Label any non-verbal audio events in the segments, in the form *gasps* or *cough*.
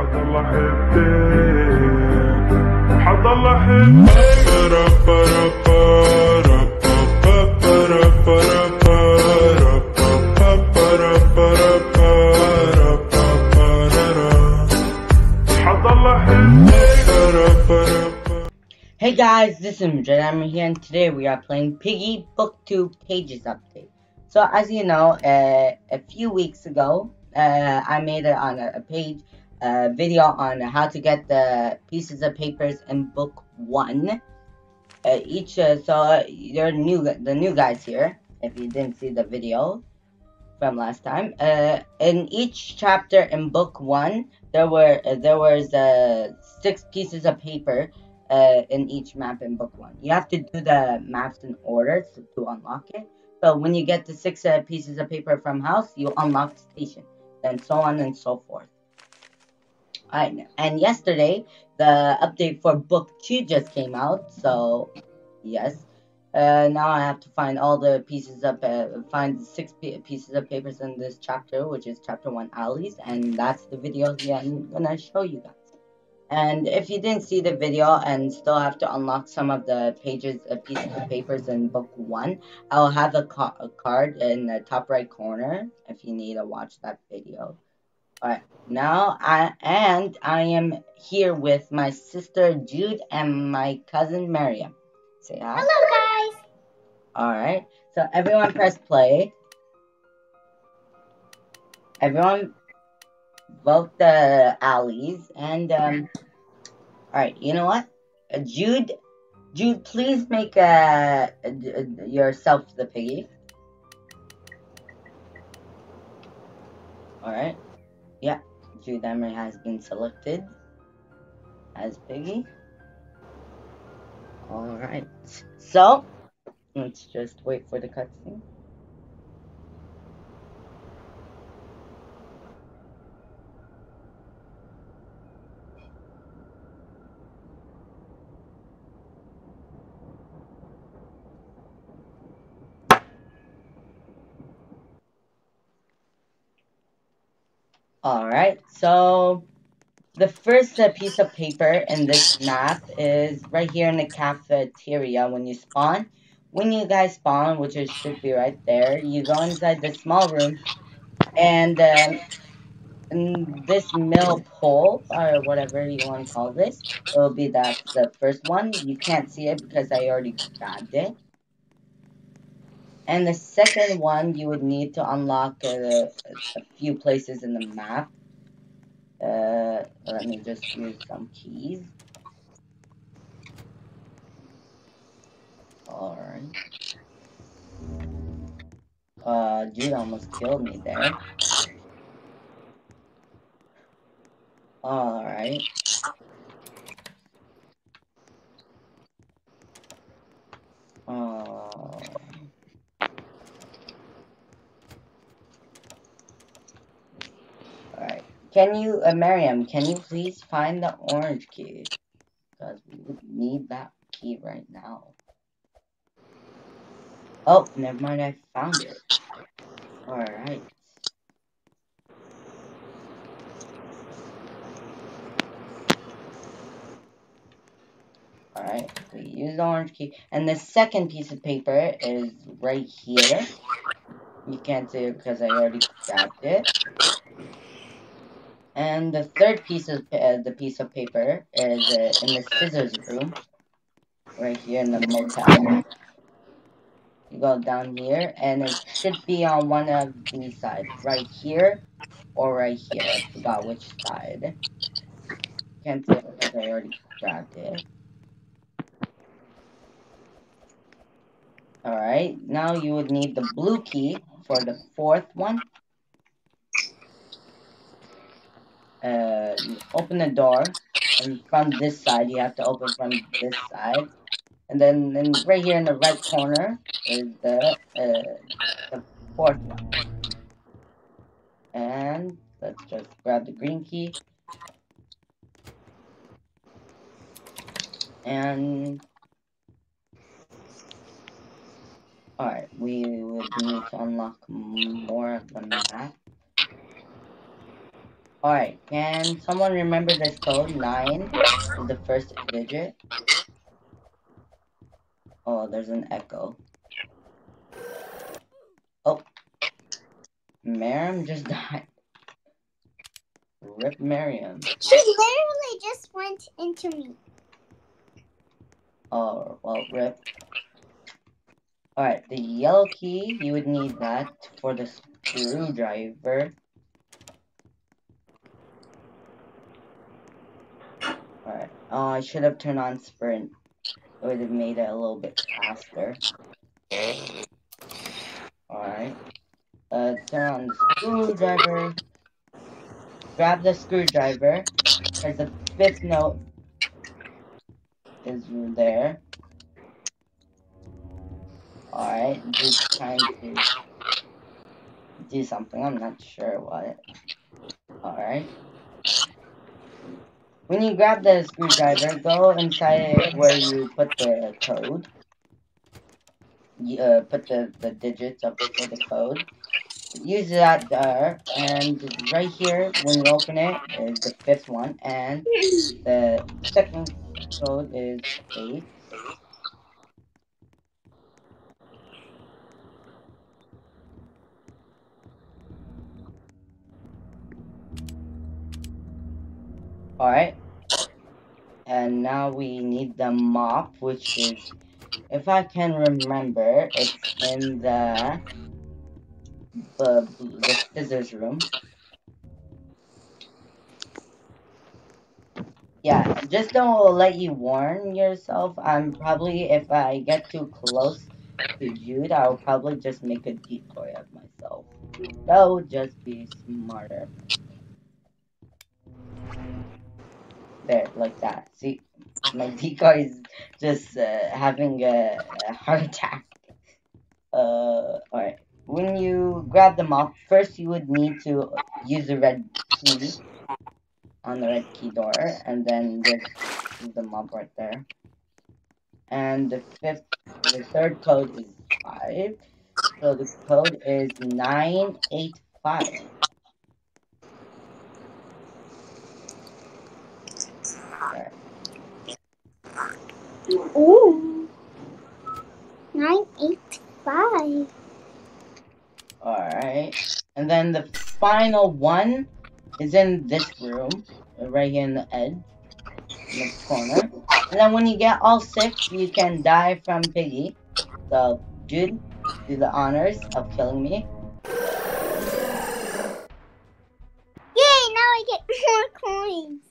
حضل احبك حضل احبك برا برا برا برا برا برا برا برا برا برا برا حضل احبك برا برا برا Hey guys, this is Jadamir here, and today we are playing Piggy Book 2 Pages Update. So, as you know, uh, a few weeks ago, uh, I made it on a, a page uh, video on how to get the pieces of papers in Book 1. Uh, each, uh, so you're new, the new guys here, if you didn't see the video from last time. Uh, in each chapter in Book 1, there were uh, there was uh, six pieces of paper uh, in each map in book one. You have to do the maps in order to, to unlock it. So when you get the six uh, pieces of paper from house, you unlock station, and so on and so forth. Alright, and yesterday the update for book two just came out. So yes, uh, now I have to find all the pieces of uh, find six pieces of papers in this chapter, which is chapter one alleys, and that's the video that I'm gonna show you guys. And if you didn't see the video and still have to unlock some of the pages, uh, pieces of papers in book one, I'll have a, ca- a card in the top right corner if you need to watch that video. Alright, now I and I am here with my sister Jude and my cousin Miriam. Say hi. Hello, guys. Alright, so everyone press play. Everyone vote the alleys and um alright, you know what? Uh, Jude Jude please make uh, uh, uh, yourself the piggy. Alright. Yeah, Jude Emery has been selected as piggy. Alright. So let's just wait for the cutscene. Alright, so the first uh, piece of paper in this map is right here in the cafeteria when you spawn. When you guys spawn, which is, should be right there, you go inside the small room and in this mill pole, or whatever you want to call this, it will be that the first one. You can't see it because I already grabbed it. And the second one, you would need to unlock a few places in the map. Uh, let me just use some keys. Alright. Uh, dude almost killed me there. Alright. Oh. Alright. Can you, uh, Miriam, can you please find the orange key? Because we would need that key right now. Oh, never mind, I found it. Alright. Alright, we use the orange key. And the second piece of paper is right here. You can't see it because I already grabbed it. And the third piece of uh, the piece of paper is uh, in the scissors room, right here in the motel. You go down here, and it should be on one of these sides, right here or right here. I forgot which side. Can't see it because I already grabbed it. Alright, now you would need the blue key for the fourth one. Uh, open the door, and from this side, you have to open from this side. And then, then right here in the right corner is the, uh, the fourth one. And let's just grab the green key. And Alright, we would need to unlock more of the map. Alright, can someone remember this code? 9 is the first digit. Oh, there's an echo. Oh. Miriam just *laughs* died. Rip Miriam. She literally just went into me. Oh, well, rip. Alright, the yellow key, you would need that for the screwdriver. Alright, oh, I should have turned on sprint. It would have made it a little bit faster. Alright. Uh, turn on the screwdriver. Grab the screwdriver. There's a fifth note. Is there. Alright, just trying to do something. I'm not sure what. Alright. When you grab the screwdriver, go inside where you put the code. You, uh, put the, the digits up for the code. Use that there, and right here, when you open it, is the fifth one, and the second code is 8. Alright. And now we need the mop, which is, if I can remember, it's in the, the, the scissors room. Yeah, just don't let you warn yourself. I'm probably, if I get too close to Jude, I'll probably just make a decoy of myself. That would just be smarter. There, like that. See, my decoy is just uh, having a, a heart attack. Uh, alright. When you grab the mop, first you would need to use the red key on the red key door, and then just use the mop right there. And the fifth, the third code is five. So the code is nine eight five. Ooh. Nine, eight, five. Alright. And then the final one is in this room, right here in the edge, in the corner. And then when you get all six, you can die from Piggy. So, Jude, do the honors of killing me. Yay, now I get *laughs* more coins.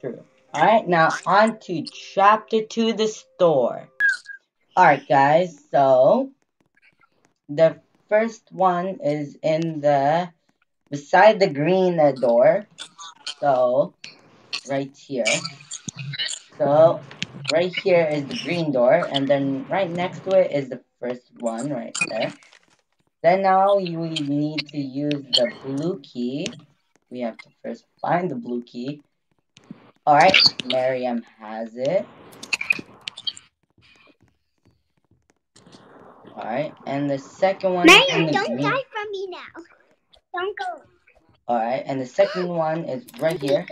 True. Alright, now on to chapter 2, the store. Alright, guys, so the first one is in the beside the green door. So, right here. So, right here is the green door, and then right next to it is the first one right there. Then now you need to use the blue key. We have to first find the blue key. Alright, Miriam has it. Alright, and the second one Miriam, don't green. die from me now. Don't go. Alright, and the second *gasps* one is right here,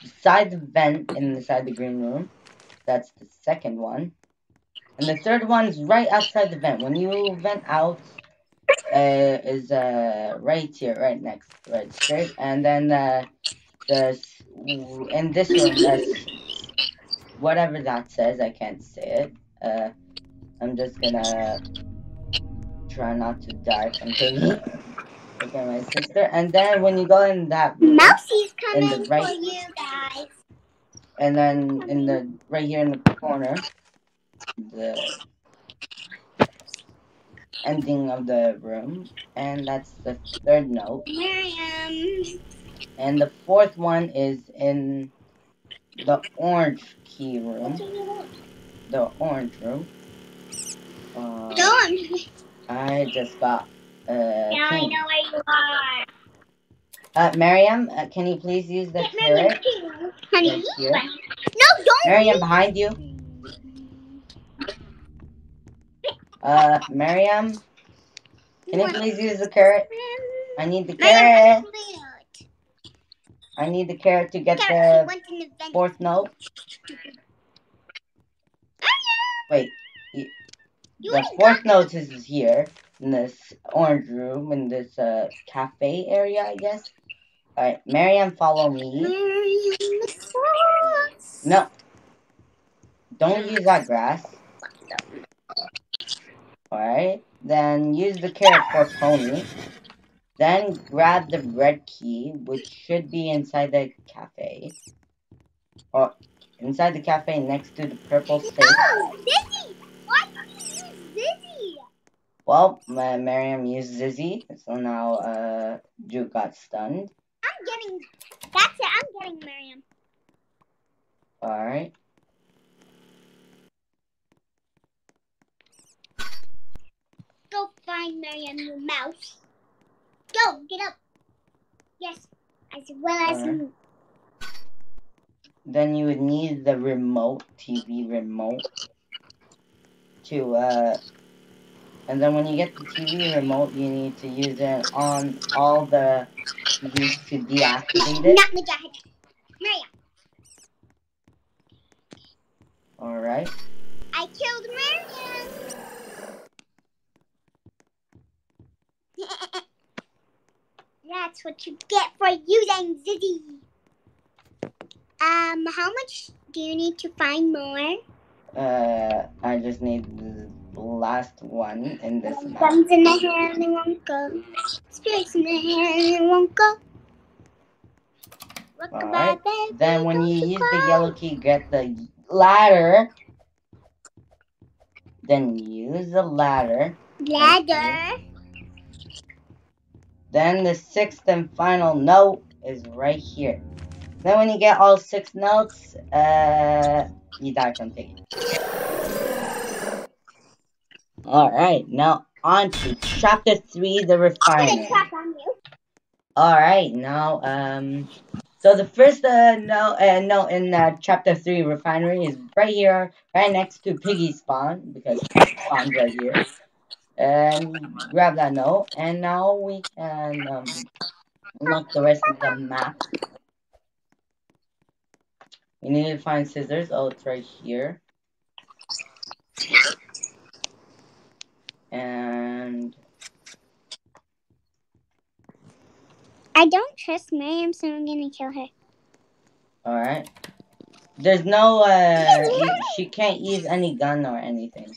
beside the vent inside the green room. That's the second one. And the third one is right outside the vent. When you vent out, uh, is uh right here, right next, right straight, and then uh, the in this room, that's whatever that says. I can't say it. Uh, I'm just gonna try not to die from Piggy. Okay, my sister. And then when you go in that room, Mousie's In the coming for right- you guys. and then in the right here in the corner, the ending of the room, and that's the third note. Miriam. And the fourth one is in the orange key room, the orange room. Uh, Don't. I just got uh, Now I know where you are. Uh, Miriam, uh, can you please use the carrot? Honey, you No, don't. Miriam, behind you. Uh, Miriam, can you please use the carrot? I need the carrot. I need the carrot to get Carrot, the she wants an event. fourth note. Wait, You the fourth note is here in this orange room in this uh cafe area, I guess. Alright, Marianne, follow me. Mariam the sauce. No. Don't use that grass. Alright. Then use the carrot for pony. Then grab the red key, which should be inside the cafe. Or inside the cafe next to the purple space. No, Zizzy! Why don't you use Zizzy? Well, Ma- Miriam used Zizzy, so now uh Juke got stunned. I'm getting. That's it. I'm getting Miriam. Alright. Go find Miriam, you mouse. Go, get up. Yes, as well as you. Then you would need the remote, TV remote, to, uh, and then when you get the TV remote, you need to use it on all the to deactivate it. Not Mujahid. Miriam. Alright. I killed Miriam. *laughs* That's what you get for using Zizzy. Um, how much do you need to find more? Uh, I just need the last one in this map. Thumbs in the hair and they won't go. Spirits in the hair and they won't go. Rockabye, Alright. baby, Then when you use cry. the yellow key, get the ladder. Then use the ladder. ladder. Then the sixth and final note is right here. Then when you get all six notes, uh, you die from picking. Alright, now on to chapter 3, the refinery. on you. Alright, now, um, so the first uh, note, uh, note in uh, chapter 3, refinery, is right here, right next to Piggy spawn, because Piggy spawn's right here. And grab that note, and now we can um, unlock the rest of the map. We need to find scissors. Oh, it's right here. And I don't trust Miriam, so I'm gonna kill her. all right. There's no uh, she can't use any gun or anything.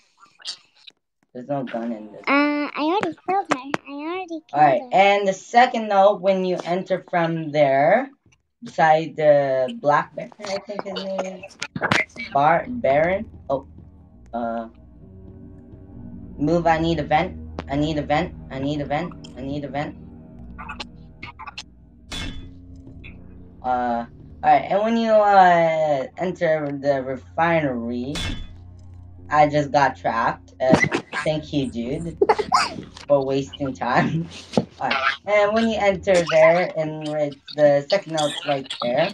There's no gun in this. Uh, I already killed her. I already killed All right, her. and the second note when you enter from there, beside the black bear, I think his name is Bar Baron. Oh, uh, move. I need a vent. I need a vent. I need a vent. I need a vent. Uh, alright, and when you uh enter the refinery, I just got trapped. Uh, thank you, dude, for wasting time. And when you enter there, and right, the second note right there.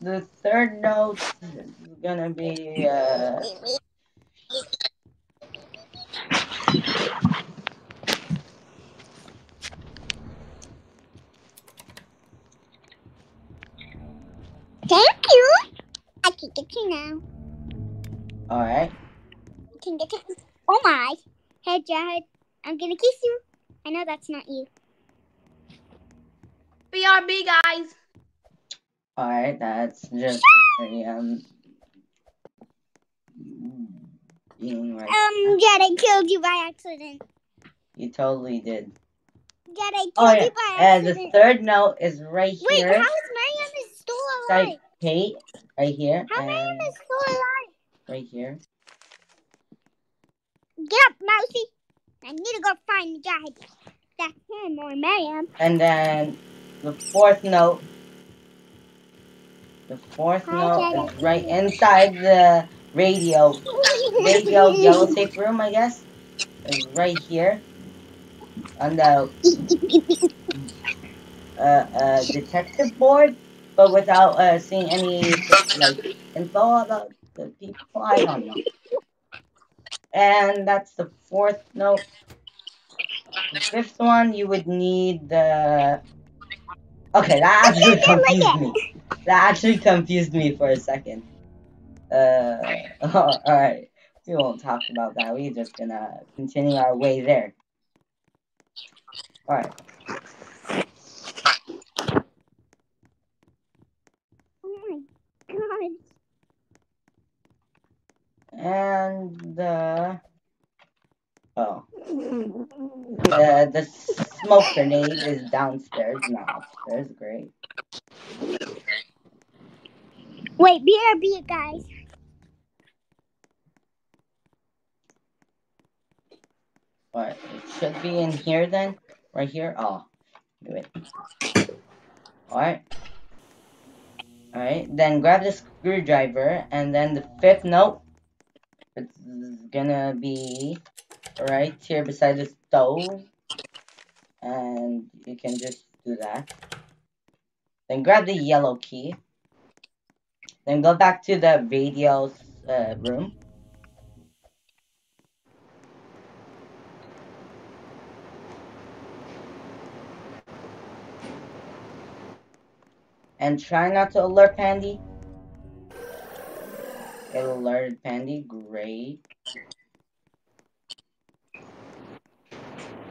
The third note is gonna be uh. Thank you. I can get you now. Alright. I can get you. Oh my. Hey, Jared. I'm gonna kiss you. I know that's not you. BRB, guys. Alright, that's just very, um being right. Um, Jed, I killed you by accident. You totally did. Jed, I killed Oh yeah. you by And the third note is right Wait, here. Wait, how is Mariam is still alive? Type Kate right here. How Mariam And is still alive? Right here. Get up, Mousy. I need to go find Jed. That's him or Mariam. And then the fourth note. The fourth Hi, note Janet. is right inside the radio *laughs* radio yellow tape room, I guess. Is right here. On the uh, uh, detective board, but without uh, seeing any like info about the people. I don't know. And that's the fourth note. the fifth one, you would need the. Okay, that actually Look at it, look confused me. That actually confused me for a second. Uh, *laughs* alright. We won't talk about that. We're just gonna continue our way there. Alright. Oh my god. And uh oh. *laughs* The the smoke grenade is downstairs, not upstairs. Great. Wait, BRB, guys. What? It should be in here then? Right here? Oh. Do it. Alright. Alright, then grab the screwdriver and then the fifth note. It's gonna be right here beside the stove. And you can just do that. Then grab the yellow key. Then go back to the radio's uh, room. And try not to alert Pandy. Alerted Pandy. Great.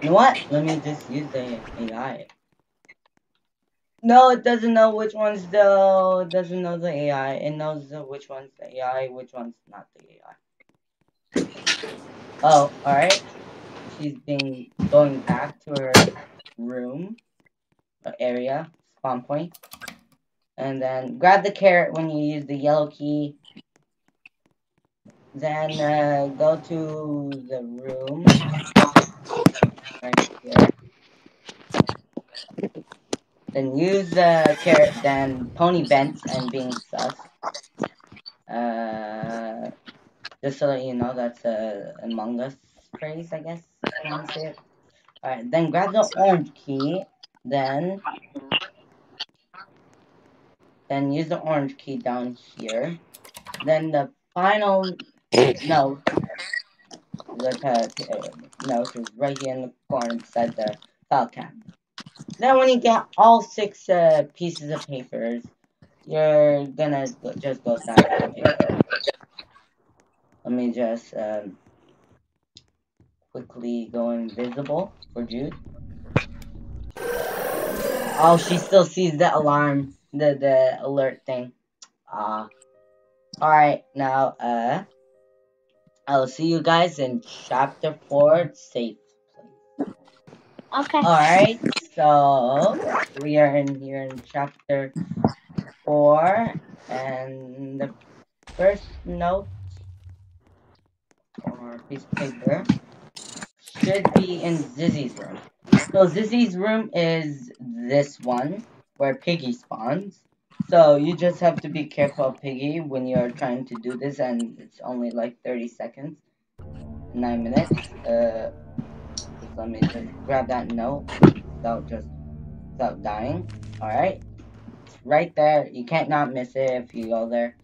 You know what? Let me just use the AI. No, it doesn't know which one's the. It doesn't know the AI. It knows which one's the AI, which one's not the AI. Oh, alright. She's been going back to her room, area, spawn point. And then grab the carrot when you use the yellow key. Then uh, go to the room. Right here. Then use the carrot, then pony bent and being sus. Uh, just so that you know, that's a Among Us phrase, I guess. Alright, then grab the orange key. Then then use the orange key down here. Then the final note, the uh, note is right here in the corner beside the file cabinet. Then when you get all six uh, pieces of papers, you're gonna go, just go down the paper. Let me just um, quickly go invisible for Jude. Oh, she still sees the alarm, the the alert thing. Ah. all right, now uh, I'll see you guys in chapter four. Safe. Okay. All right, so we are in here in chapter four, and the first note or piece of paper should be in Zizzy's room. So Zizzy's room is this one where Piggy spawns. So you just have to be careful Piggy when you're trying to do this, and it's only like 30 seconds, nine minutes. Uh, let me just grab that note without just without dying. All right, right there. You can't not miss it if you go there.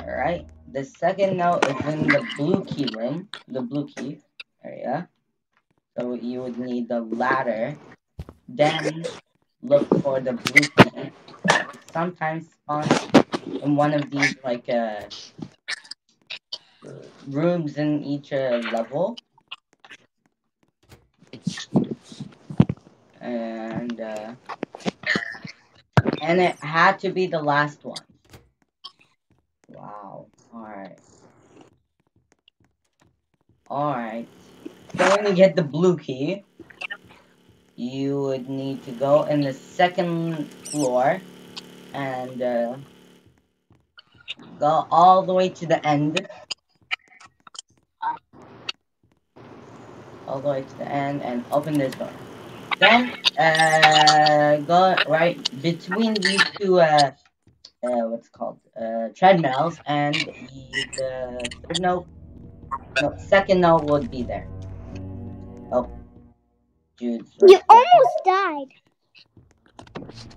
All right. The second note is in the blue key room, the blue key area. So you would need the ladder. Then look for the blue key. Sometimes spawn in one of these like uh rooms in each uh, level. And uh and it had to be the last one. Wow. Alright. Alright. So when you get the blue key, you would need to go in the second floor and uh, go all the way to the end. All the way to the end and open this door. Then, uh, go right between these two, uh, uh, what's called, uh, treadmills, and the, the third note, no, second note would be there. Oh, Jude's right You there. almost died.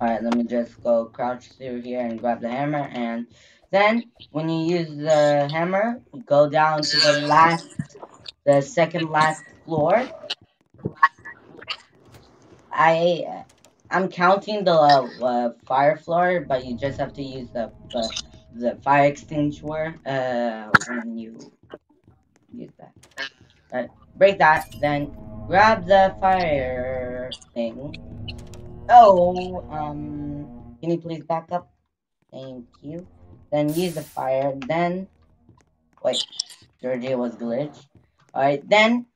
Alright, let me just go crouch through here and grab the hammer, and then, when you use the hammer, go down to the last, the second last floor, I I'm counting the uh, fire floor, but you just have to use the the, the fire extinguisher uh, when you use that. Alright, break that, then grab the fire thing. Oh, um, can you please back up? Thank you. Then use the fire, then, wait, Georgia was glitched. Alright, then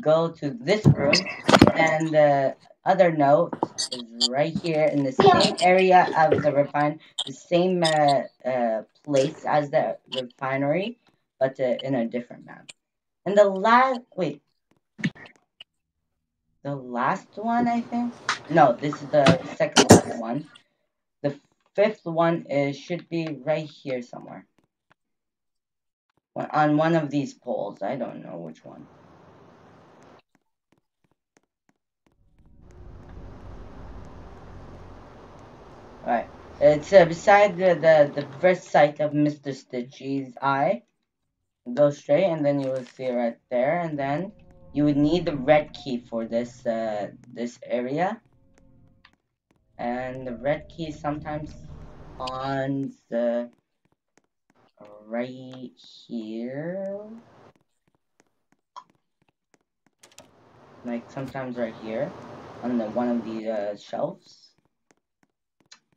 go to this room, and the other note is right here in the same area of the refine, the same uh, uh, place as the refinery, but uh, in a different map. And the last, wait, the last one, I think. No, this is the second last one. The fifth one is should be right here somewhere. On one of these poles. I don't know which one. Alright. It's uh, beside the, the, the first sight of Mr. Stitchy's eye. Go straight and then you will see right there. And then you would need the red key for this uh, this area. And the red key sometimes spawns right here. Like sometimes right here on the one of the uh, shelves.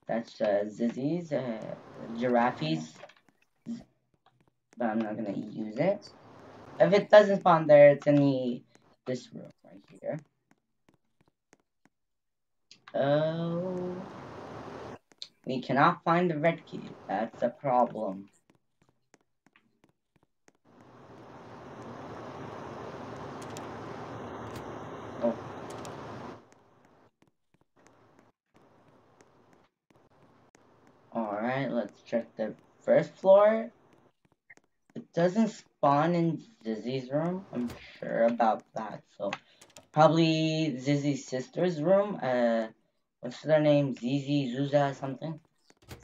That's uh, Zizzy's, uh, Giraffe's, but I'm not gonna use it. If it doesn't spawn there, it's in the this room right here. Oh, we cannot find the red key. That's a problem. Oh. Alright, let's check the first floor. It doesn't spawn in Zizzy's room. I'm sure about that. So, probably Zizzy's sister's room. Uh, what's their name? Zizi, Zuza, something?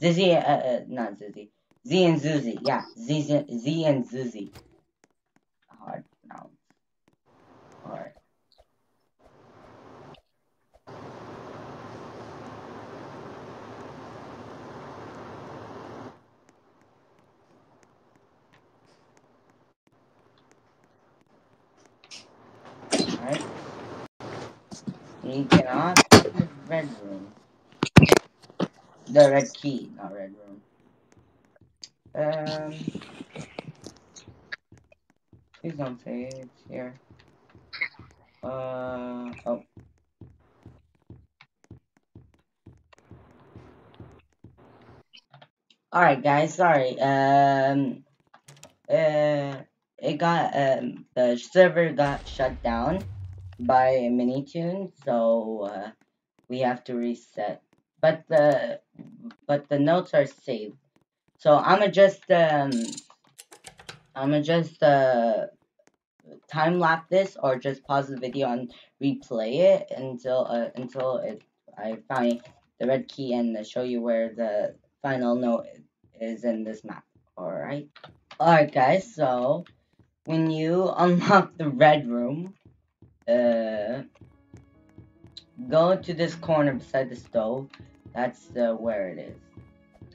Zizzy, uh, uh, not Zizzy. Z and Zuzy. Yeah, Z, Z and Zuzy. Hard pronounce. Alright. Alright. You cannot red room. The red key, not red room. Um please don't here. Uh oh. Alright guys, sorry. Um uh it got um the server got shut down by MiniToon, so uh, we have to reset. But the but the notes are saved. So I'ma just um I'ma just uh time lapse this or just pause the video and replay it until uh, until it I find the red key and show you where the final note is in this map. Alright. Alright guys, so when you *laughs* unlock the red room, uh, go to this corner beside the stove. That's uh, where it is.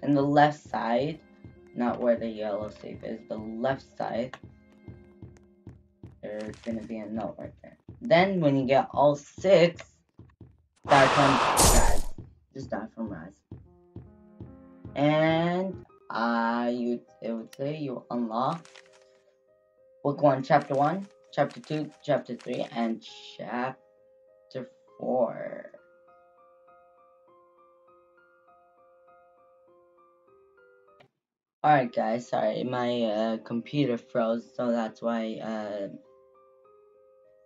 And the left side, not where the yellow safe is, the left side, there's gonna be a note right there. Then when you get all six, die from Raz. Just die from Raz. And uh, you it would say you unlock Book 1, Chapter 1, Chapter 2, Chapter 3, and Chapter 4. Alright guys, sorry, my uh, computer froze, so that's why uh,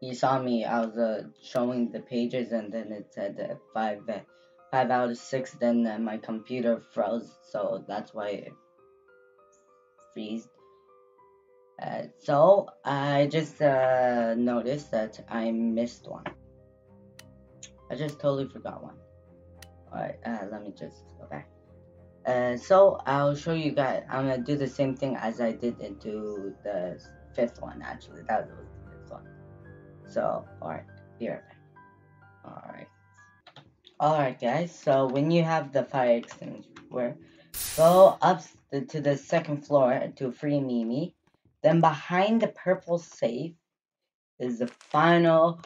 you saw me, I was uh, showing the pages and then it said uh, 5, uh, 5 out of 6, then uh, my computer froze, so that's why it freezed. Uh, so I just uh, noticed that I missed one. I just totally forgot one. Alright, uh, let me just go back. Uh, so I'll show you guys. I'm gonna do the same thing as I did into the fifth one. Actually, that was the fifth one. So, alright, be right back. Alright, Alright guys, so when you have the fire extinguisher, go up to the second floor to free Mimi. Then behind the purple safe is the final,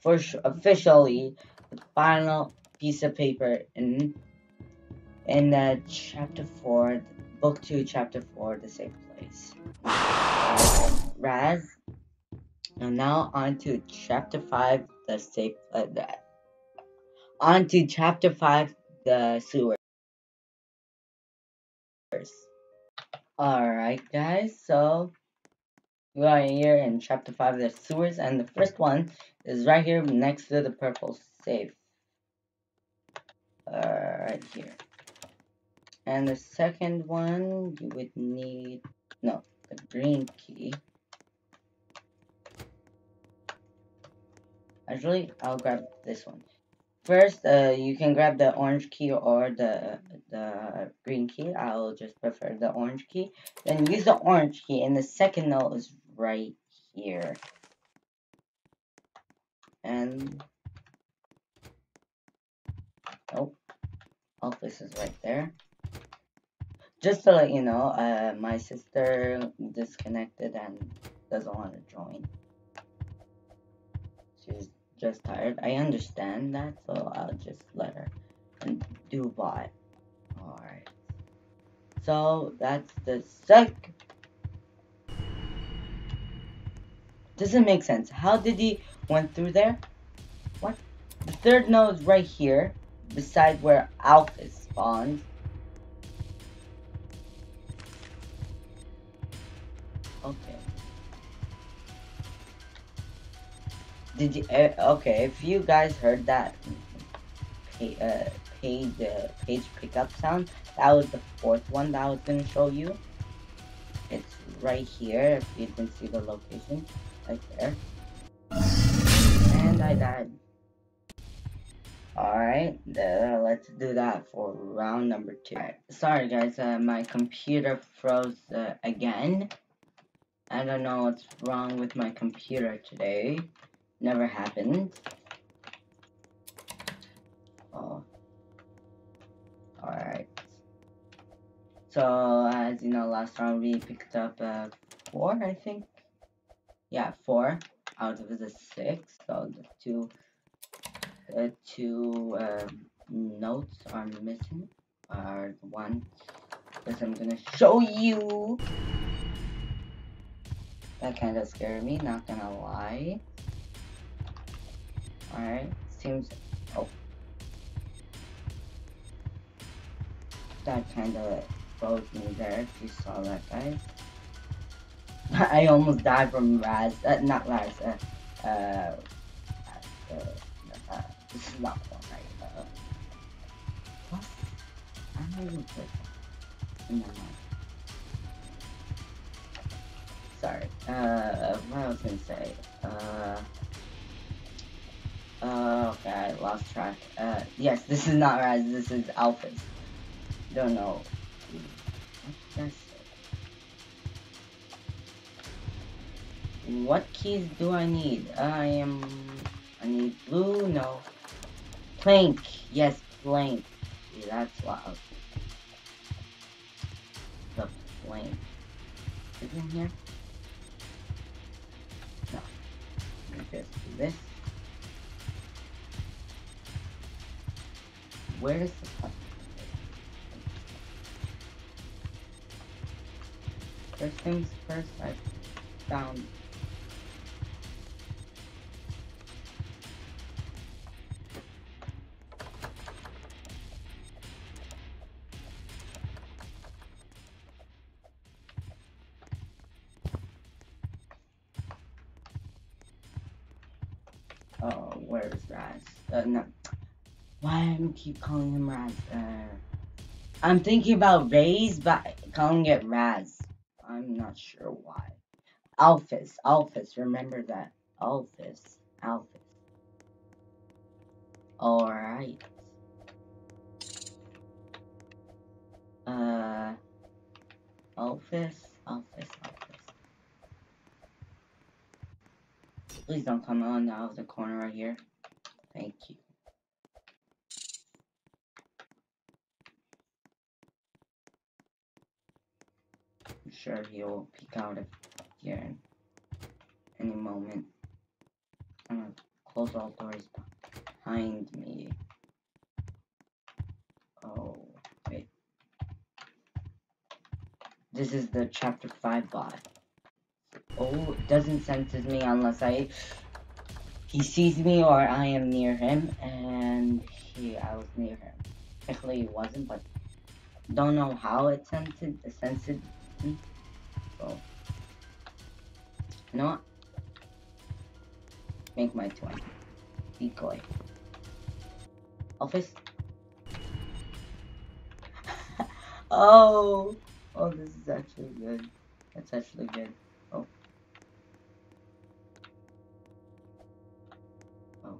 for officially, the final piece of paper in in uh, chapter 4, book 2, chapter 4, the safe place. Raz. And now on to chapter 5, the safe, uh, on to chapter 5, the sewers. Alright guys, so we are here in chapter 5 the sewers and the first one is right here next to the purple safe. Uh, right here. And the second one you would need no the green key. Actually I'll grab this one. First, uh, you can grab the orange key or the the green key. I'll just prefer the orange key. Then use the orange key, and the second note is right here. And oh, this is right there. Just to let you know, uh, my sister disconnected and doesn't want to join. She's just tired. I understand that, so I'll just let her and do what. Alright. So that's the sec. Doesn't make sense. How did he went through there? What? The third node is right here, beside where Alpha spawns. Okay. Did you? Uh, okay, if you guys heard that pay, uh, page uh, page pickup sound, that was the fourth one that I was gonna show you. It's right here. If you can see the location, right there. And I died. Alright, uh, let's do that for round number two. Right. Sorry guys, uh, my computer froze uh, again. I don't know what's wrong with my computer today never happened. Oh. Alright. So, as you know, last round we picked up uh, four, I think. Yeah, four out of the six. So the two, the two uh, notes are missing. Are the one that I'm gonna show you. That kind of scared me, not gonna lie. Alright, seems... Oh. That kind of froze me there, if you saw that, guys. *laughs* I almost died from Raz, uh, not Raz, uh, uh, uh, uh, this is not one, right, uh, what? I'm not even. Sorry, uh, what I was gonna say, uh, uh, okay, I lost track. Uh, yes, this is not Raz, this is Alfis. Don't know. What keys do I need? I am... I need blue, no. Plank, yes, plank. See, that's was... The plank. Is in here? No. Just do this. Where is the? First things first, I found keep calling him Raz? Uh, I'm thinking about Raze, but calling it Raz. I'm not sure why. Alfis, Alfis, remember that. Alfis, Alfis. Alright. Uh, Alfis, Alfis, Alfis. Please don't come on out of the corner right here. Thank you. Sure he'll peek out of here any moment. I'm gonna close all doors behind me. Oh, wait. This is the chapter 5 bot. Oh, doesn't senses me unless I he sees me or I am near him and he I was near him. Technically it wasn't, but don't know how it sensed it sensed me. So you know what? Make my twin. Decoy. Office. *laughs* oh, oh, this is actually good. That's actually good. Oh. Oh.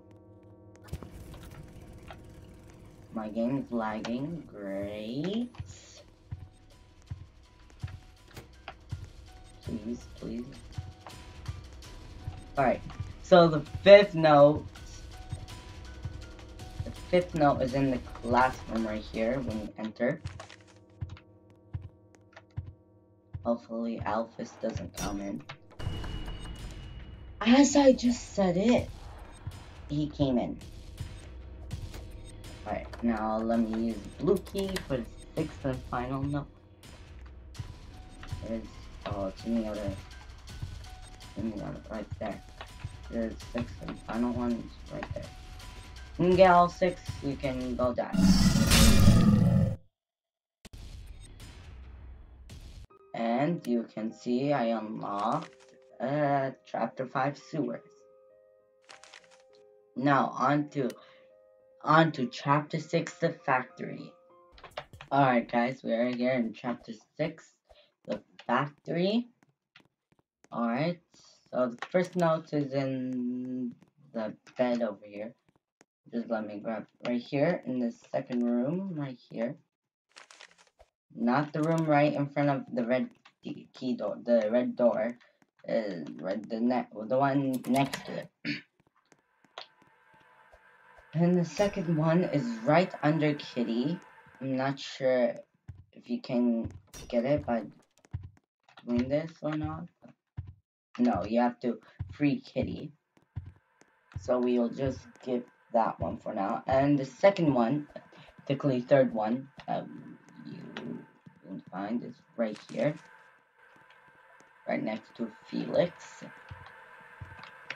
My game is lagging. Great. Please, please. Alright, so the fifth note, the fifth note is in the classroom right here when you enter. Hopefully Alfis doesn't come in. As I just said it, he came in. Alright, now let me use blue key for the sixth and final note. It's, oh, it's in the other and got it right there. The sixth and final one right there. You can get all six, you can go die. And you can see I unlocked uh, chapter 5 sewers. Now on to on to chapter 6 the factory. Alright guys, we are here in chapter 6 the factory. Alright, so the first note is in the bed over here. Just let me grab right here in the second room, right here. Not the room right in front of the red key door, the red door. Uh, red, the ne the one next to it. *clears throat* and the second one is right under Kitty. I'm not sure if you can get it by doing this or not. No, you have to free Kitty. So we will just give that one for now. And the second one, particularly third one, um, you will find is right here. Right next to Felix.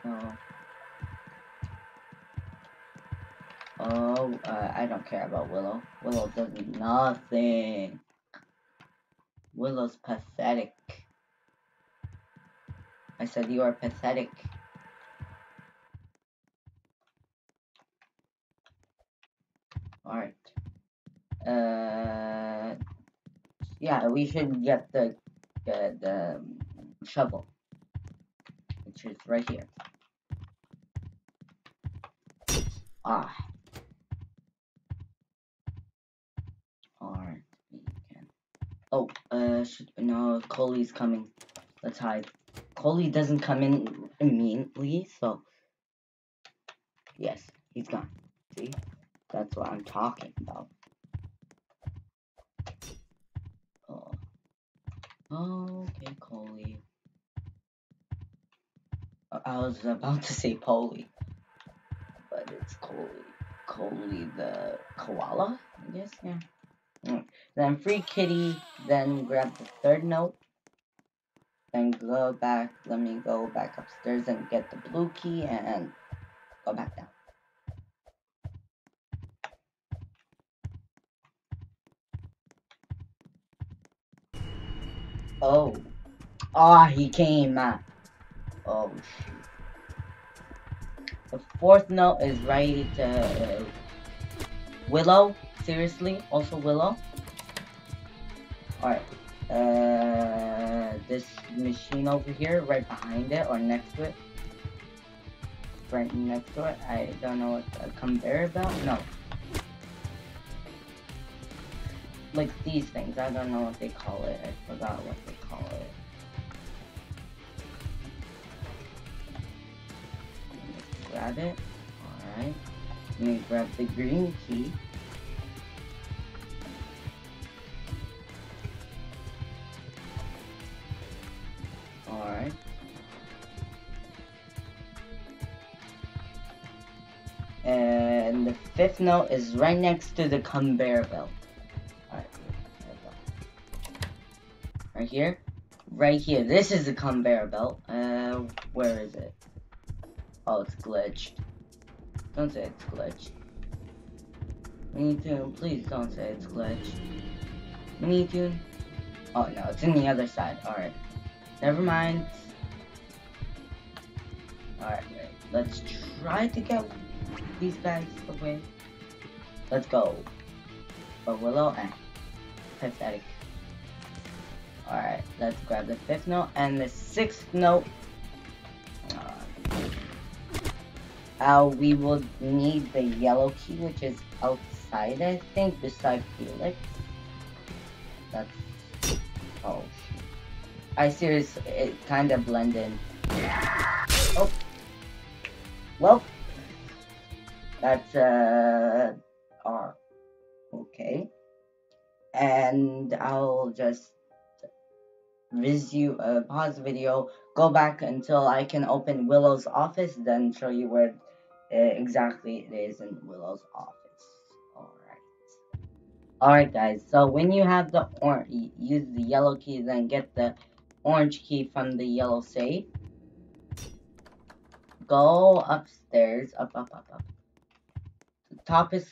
Oh. Oh, uh, I don't care about Willow. Willow does nothing. Willow's pathetic. I said you are pathetic. Alright. Uh, yeah, we should get the, the, the shovel. Which is right here. Ah. Alright. Oh, uh, should, no, Coley's coming. Let's hide. Coley doesn't come in immediately, so yes, he's gone. See? That's what I'm talking about. Oh. Okay, Coley. I was about to say Polly, but it's Coley. Coley the koala, I guess, yeah. Mm. Then free kitty, then grab the third note then go back, let me go back upstairs and get the blue key and go back down. Oh. Ah, oh, he came. Oh, shoot. The fourth note is right uh, Willow. Seriously? Also Willow? Alright. Uh, this machine over here, right behind it or next to it. Right next to it. I don't know what a conveyor belt. No. Like these things. I don't know what they call it. I forgot what they call it. Grab it. Alright. Let me grab the green key. Fifth note is right next to the conveyor belt. Right here. Right here. This is the conveyor belt. Uh, where is it? Oh, it's glitched. Don't say it's glitched. MiniToon, please don't say it's glitched. MiniToon. Oh no, it's in the other side. Alright. Never mind. Alright. Let's try to get these guys away. Let's go. But Willow and pathetic. Alright, let's grab the fifth note and the sixth note. Uh, we will need the yellow key, which is outside, I think, beside Felix. That's. Oh. I seriously, it kind of blended. Oh. Well. That's, uh. R. Okay. And I'll just resume, uh, pause video, go back until I can open Willow's office, then show you where uh, exactly it is in Willow's office. Alright. Alright guys, so when you have the orange, use the yellow key, then get the orange key from the yellow safe. Go upstairs, up, up, up, up. Top is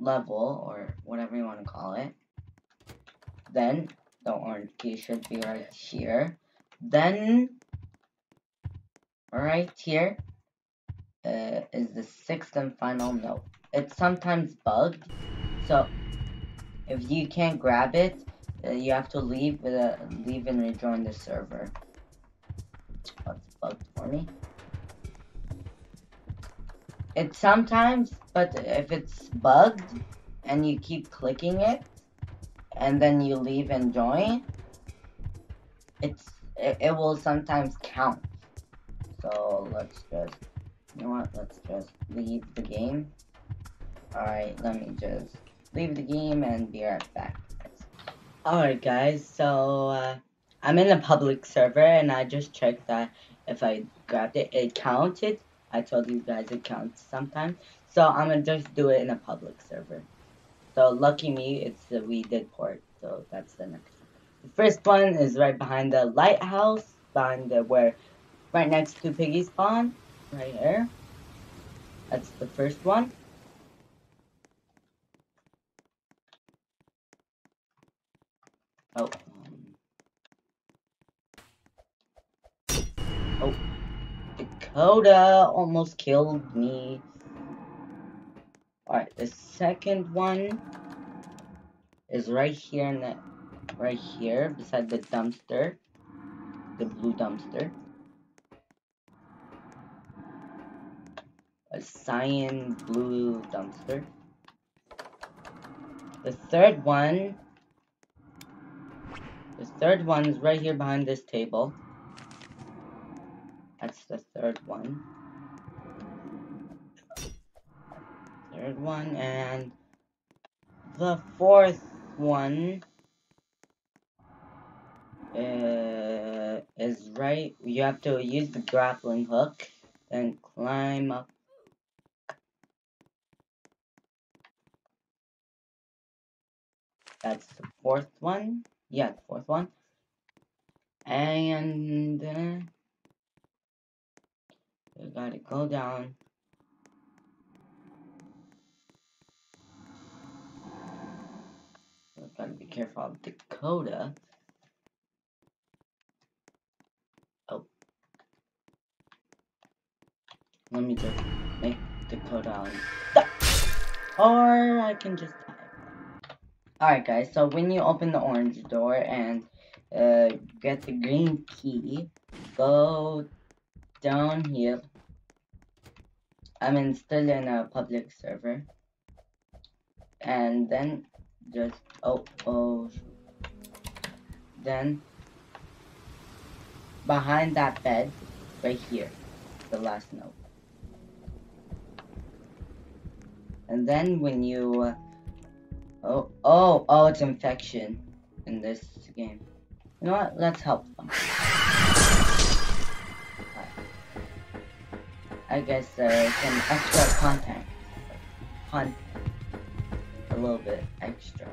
level, or whatever you want to call it. Then the orange key should be right here. Then, right here uh, is the sixth and final note. It's sometimes bugged, so if you can't grab it, uh, you have to leave uh, leave and rejoin the server. What's bugged for me? It sometimes, but if it's bugged and you keep clicking it, and then you leave and join, it's it, it will sometimes count. So let's just you know what? Let's just leave the game. Alright, let me just leave the game and be right back. Alright guys, so uh, I'm in a public server and I just checked that if I grabbed it, it counted. I told you guys it counts sometimes. So I'm gonna just do it in a public server. So lucky me, it's the we did port. So that's the next. one. The first one is right behind the lighthouse, behind the where, right next to Piggy spawn, right here. That's the first one. Oh. Um. Oh. Dakota almost killed me. Alright, the second one is right here in the right here beside the dumpster. The blue dumpster. A cyan blue dumpster. The third one the third one is right here behind this table. That's the third one. Third one and the fourth one uh, is right. You have to use the grappling hook and climb up. That's the fourth one. Yeah, the fourth one. And uh, you gotta go down. You gotta be careful of Dakota. Oh. Let me just make Dakota. Or I can just Alright guys, so when you open the orange door and uh, get the green key, go down here. I'm in, still in a public server. And then just, oh, oh, then behind that bed, right here, the last note. And then when you uh, Oh, oh, oh, it's infection in this game. You know what? Let's help them. *laughs* I guess uh, some extra content. A little bit extra.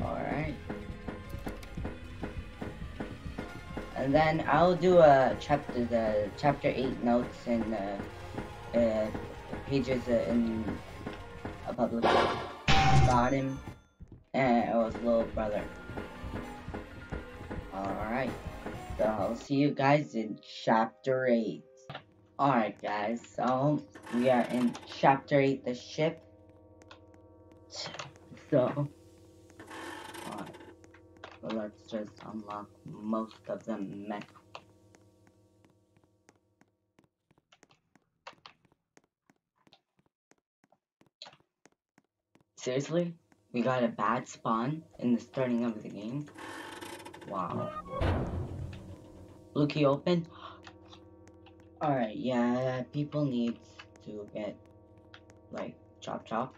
Alright. And then I'll do a chapter, the chapter 8 notes and uh, uh, pages uh, in a public. bottom. And it was little brother. Alright. So I'll see you guys in chapter 8. Alright guys, so we are in chapter 8, the ship. So. So let's just unlock most of the mech. Seriously? We got a bad spawn in the starting of the game? Wow. Blue key open? Alright, yeah, people need to get, like, chop chop.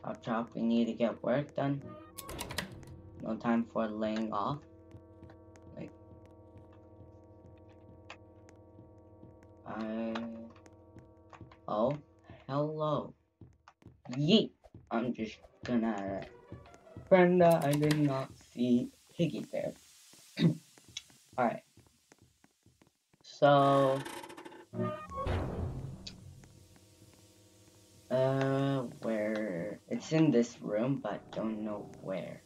Chop chop, we need to get work done. No time for laying off. Like, I... Oh, hello. Yeet! I'm just gonna... Brenda, I did not see Piggy there. Alright. So... Uh, where... It's in this room, but don't know where.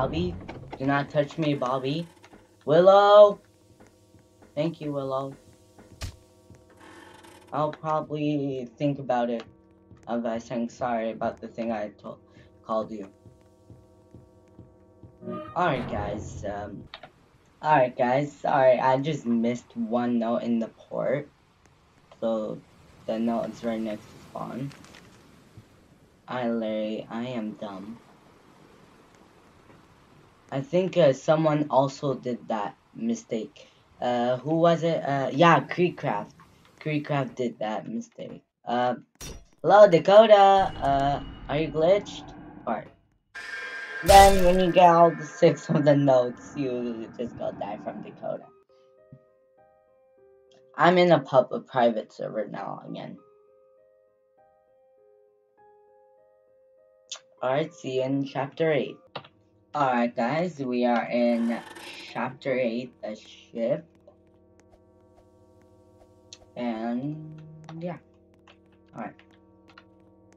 Bobby, do not touch me, Bobby. Willow, thank you, Willow. I'll probably think about it of I saying sorry about the thing I told called you. Alright, guys. Um, Alright, guys. Sorry, I just missed one note in the port. So, the note is right next to spawn. I Larry, I am dumb. I think uh, someone also did that mistake. Uh, who was it? Uh, yeah, Creekcraft. Creekcraft did that mistake. Uh, hello, Dakota. Uh, are you glitched? Alright. Then, when you get all the six of the notes, you just go die from Dakota. I'm in a pub, a private server now again. Alright, see you in chapter 8. Alright guys, we are in chapter 8, the ship. And yeah. Alright.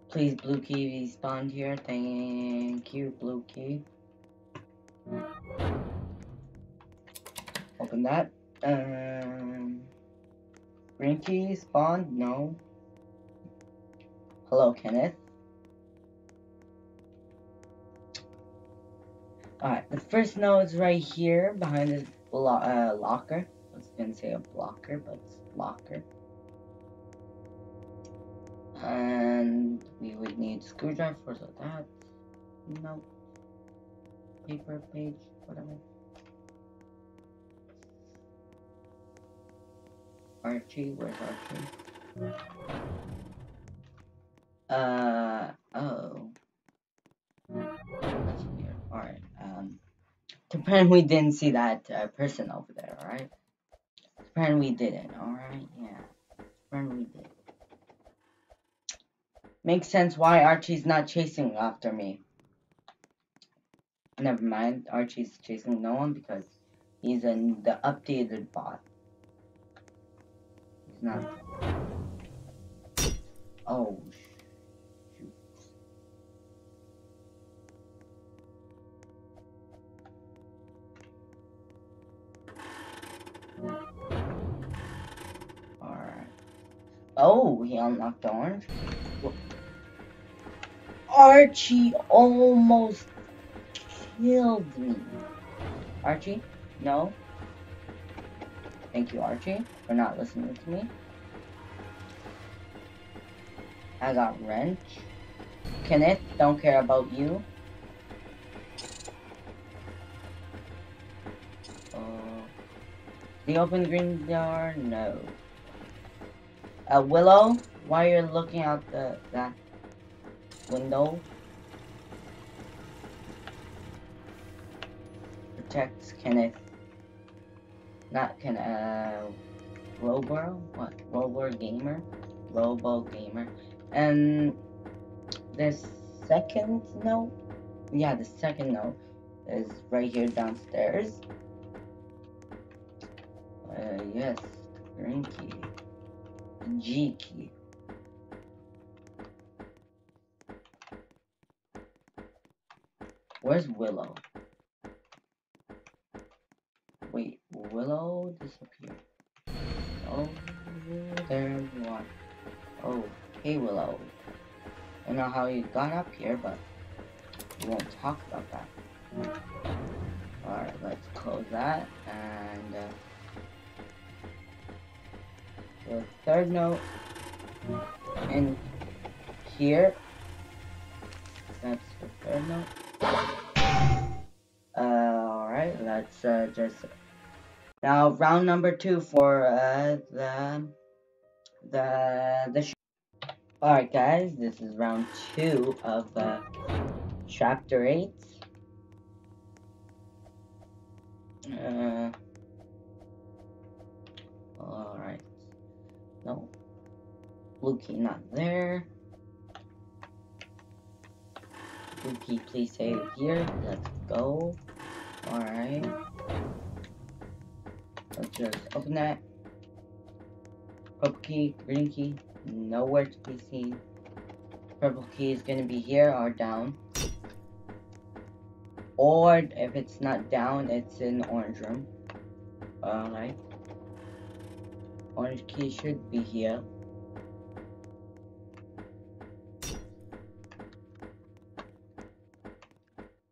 Please blue key be spawned here. Thank you, blue key. Open that. Um green key spawned? No. Hello, Kenneth. Alright, the first note is right here behind this lo uh, locker. I was gonna say a blocker, but it's locker. And we would need screwdriver for that. No. Paper, page, whatever. Archie, where's Archie? Uh, pretend we didn't see that uh, person over there, alright? Pretend we didn't, alright? Yeah. Pretend we did. Makes sense why Archie's not chasing after me. Never mind, Archie's chasing no one because he's in the updated bot. He's not. Oh, The orange. Archie almost killed me. Archie? No? Thank you, Archie, for not listening to me. I got wrench. Kenneth, don't care about you. Uh, the open green door? No. Uh, Willow, why you're looking out the that window? Protects Kenneth. Not Ken. Uh, Robo? What? Robo Gamer? Robo Gamer. And the second note? Yeah, the second note is right here downstairs. Uh, yes, green key. G key. Where's Willow? Wait, Willow disappeared. Oh, there there's one. Oh, hey Willow. I don't know how you got up here, but we won't talk about that. Alright, let's close that. And uh, the third note and here. That's the third note. Let's uh, just now round number two for uh, the the the. Alright, guys, this is round two of uh, chapter eight. Uh. Alright. No. Key not there. Key, please stay here. Let's go. Alright. Let's just open that. Purple key, green key, nowhere to be seen. Purple key is gonna be here or down. Or if it's not down, it's in orange room. Alright. Orange key should be here.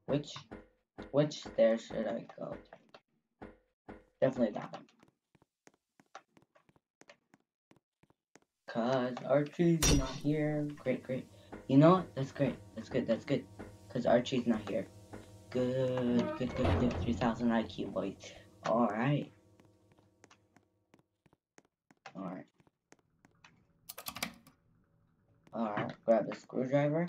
Which which stair should I go to? Definitely that one. Cause Archie's not here. Great, great. You know what? That's great. That's good. That's good. Cause Archie's not here. Good, good, good, good. 3000 IQ, boys. Alright. Alright. Alright, grab the screwdriver.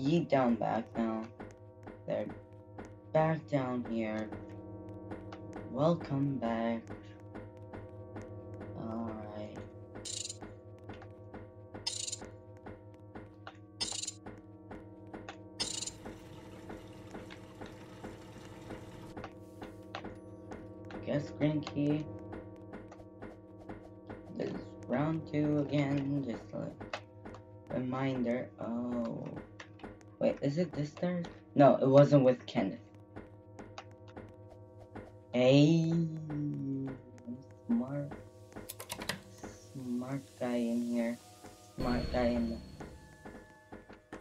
Yeet down back now. They're back down here. Welcome back. Alright. Guess green key. This is round two again, just a reminder. Oh. Wait, is it this third? No, it wasn't with Kenneth. Hey, smart, smart guy in here. Smart guy in there.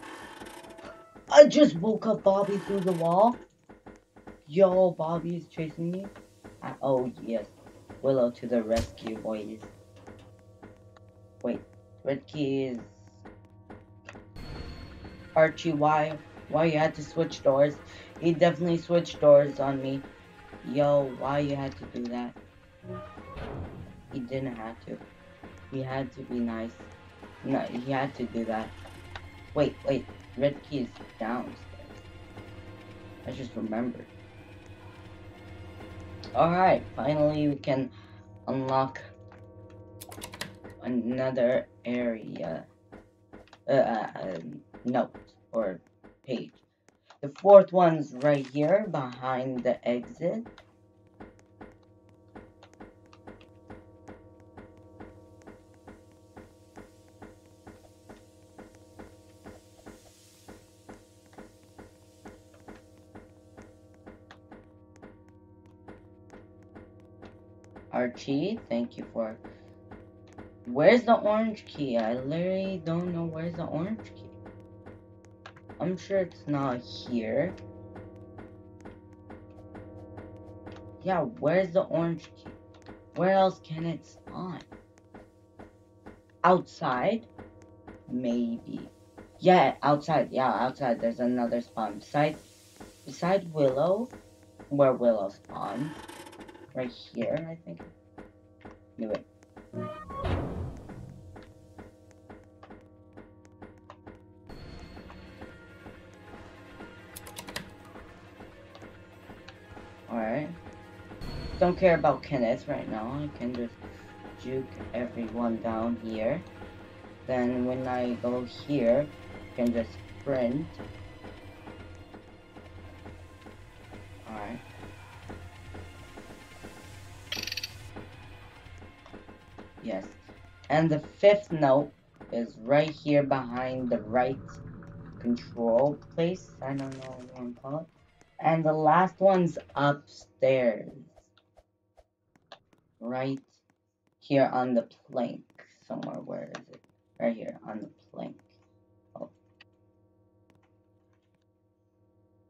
I just woke up Bobby through the wall. Yo, Bobby is chasing me. I, oh yes, Willow to the rescue, boys. Wait, red key is Archie. Why? Why you had to switch doors? He definitely switched doors on me. Yo, why you had to do that? He didn't have to. He had to be nice. No, he had to do that. Wait, wait. Red key is downstairs. I just remembered. Alright, finally we can unlock another area. Uh, uh, um, note or page. The fourth one's right here behind the exit. Archie, thank you for... Where's the orange key? I literally don't know where's the orange key. I'm sure it's not here. Yeah, where's the orange key? Where else can it spawn? Outside? Maybe. Yeah, outside. Yeah, outside. There's another spawn. Beside, beside Willow, where Willow spawned. Right here, I think. Knew care about Kenneth right now. I can just juke everyone down here. Then when I go here, I can just sprint. Alright. Yes. And the fifth note is right here behind the right control place. I don't know what you want to call it. And the last one's upstairs. Right here on the plank. Somewhere. Where is it? Right here on the plank. Oh.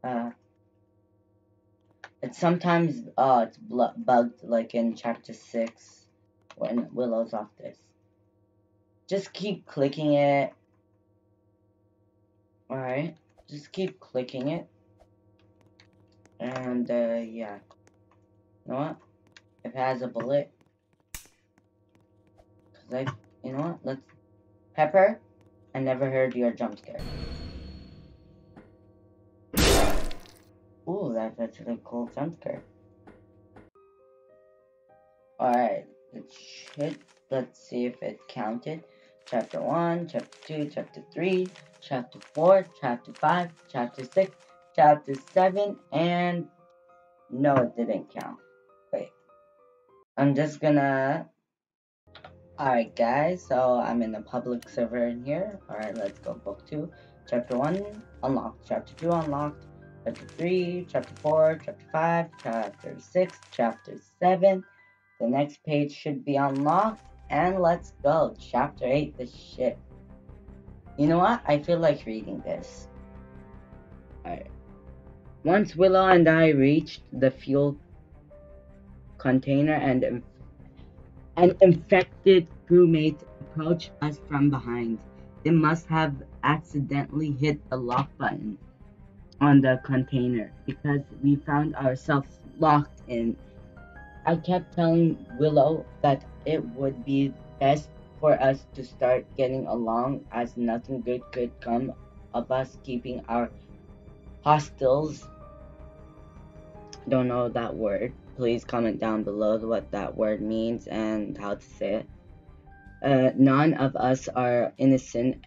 Uh. It's sometimes uh it's bugged like in chapter six when Willow's off this. Just keep clicking it. Alright. Just keep clicking it. And uh yeah. You know what? If it has a bullet. Cause I you know what? Let's Pepper, I never heard your jump scare. Ooh, that's actually a cool jump scare. Alright, it should let's see if it counted. Chapter 1, chapter 2, chapter 3, chapter 4, chapter 5, chapter 6, chapter 7, and no, it didn't count. I'm just gonna. Alright, guys, so I'm in the public server in here. Alright, let's go. Book 2, chapter 1, unlocked. Chapter 2, unlocked. Chapter 3, chapter 4, chapter 5, chapter 6, chapter 7. The next page should be unlocked. And let's go. Chapter 8, the ship. You know what? I feel like reading this. Alright. Once Willow and I reached the fuel container and an infected crewmate approached us from behind. They must have accidentally hit the lock button on the container because we found ourselves locked in. I kept telling Willow that it would be best for us to start getting along as nothing good could come of us keeping our hostels. Don't know that word. Please comment down below what that word means and how to say it. Uh, none of us are innocent,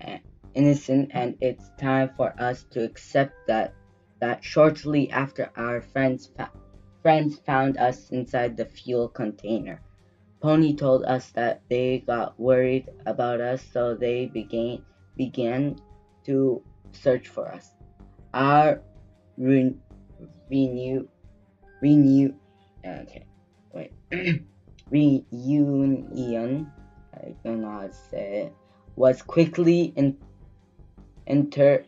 innocent, and it's time for us to accept that. That shortly after our friends friends found us inside the fuel container. Pony told us that they got worried about us, so they began began to search for us. Our re- renew renew okay wait *clears throat* reunion I don't know how to say it was quickly in, inter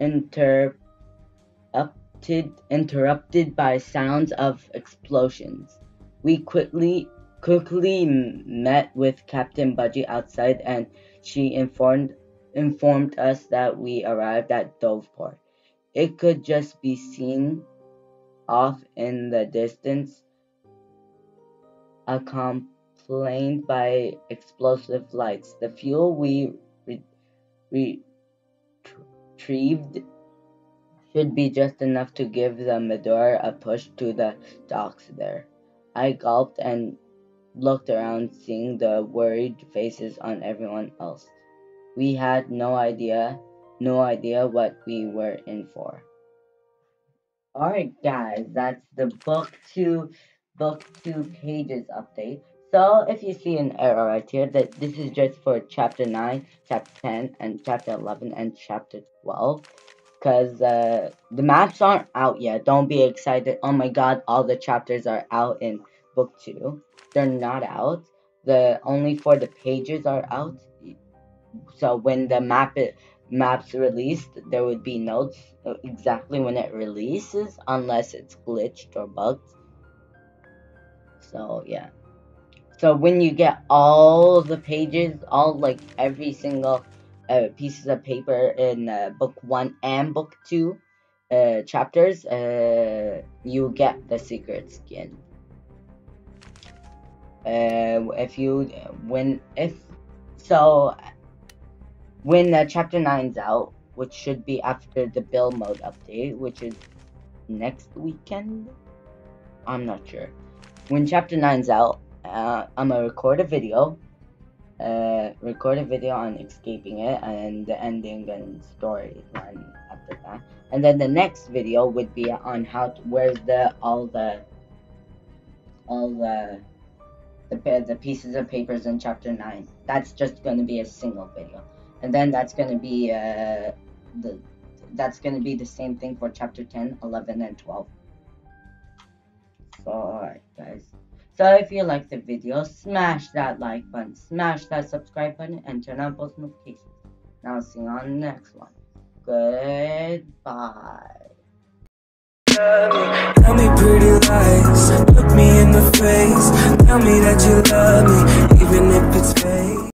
interrupted interrupted by sounds of explosions. We quickly quickly met with Captain Budgie outside and she informed informed us that we arrived at Doveport. It could just be seen off in the distance, accompanied by explosive lights. The fuel we re- re- retrieved should be just enough to give the Medora a push to the docks there. I gulped and looked around, seeing the worried faces on everyone else. We had no idea, no idea what we were in for. Alright, guys, that's the book two, book two pages update. So, if you see an error right here, that this is just for chapter 9, chapter 10, and chapter 11, and chapter 12. Because uh, the maps aren't out yet. Don't be excited. Oh my god, all the chapters are out in book 2. They're not out. The only for the pages are out. So when the map maps released, there would be notes exactly when it releases, unless it's glitched or bugged. So yeah. So when you get all the pages, all like every single uh, pieces of paper in uh, book one and book two uh, chapters, uh, you get the secret skin. Uh, if you when if so when uh, chapter 9's out, which should be after the bill mode update, which is next weekend. I'm not sure. When chapter 9's out, uh, I'm gonna record a video. Uh, record a video on escaping it and the ending and storyline after that. And then the next video would be on how to, where's the all the all the the, the pieces of papers in chapter 9. That's just going to be a single video and then that's going to be uh, the that's going to be the same thing for chapter 10 11 and 12 so alright guys. So if you like the video smash that like button smash that subscribe button and turn on post notifications. Now I'll see you on the next one. Goodbye. Tell me pretty lies, look me in the face. Tell me that you love me, even if it's fake.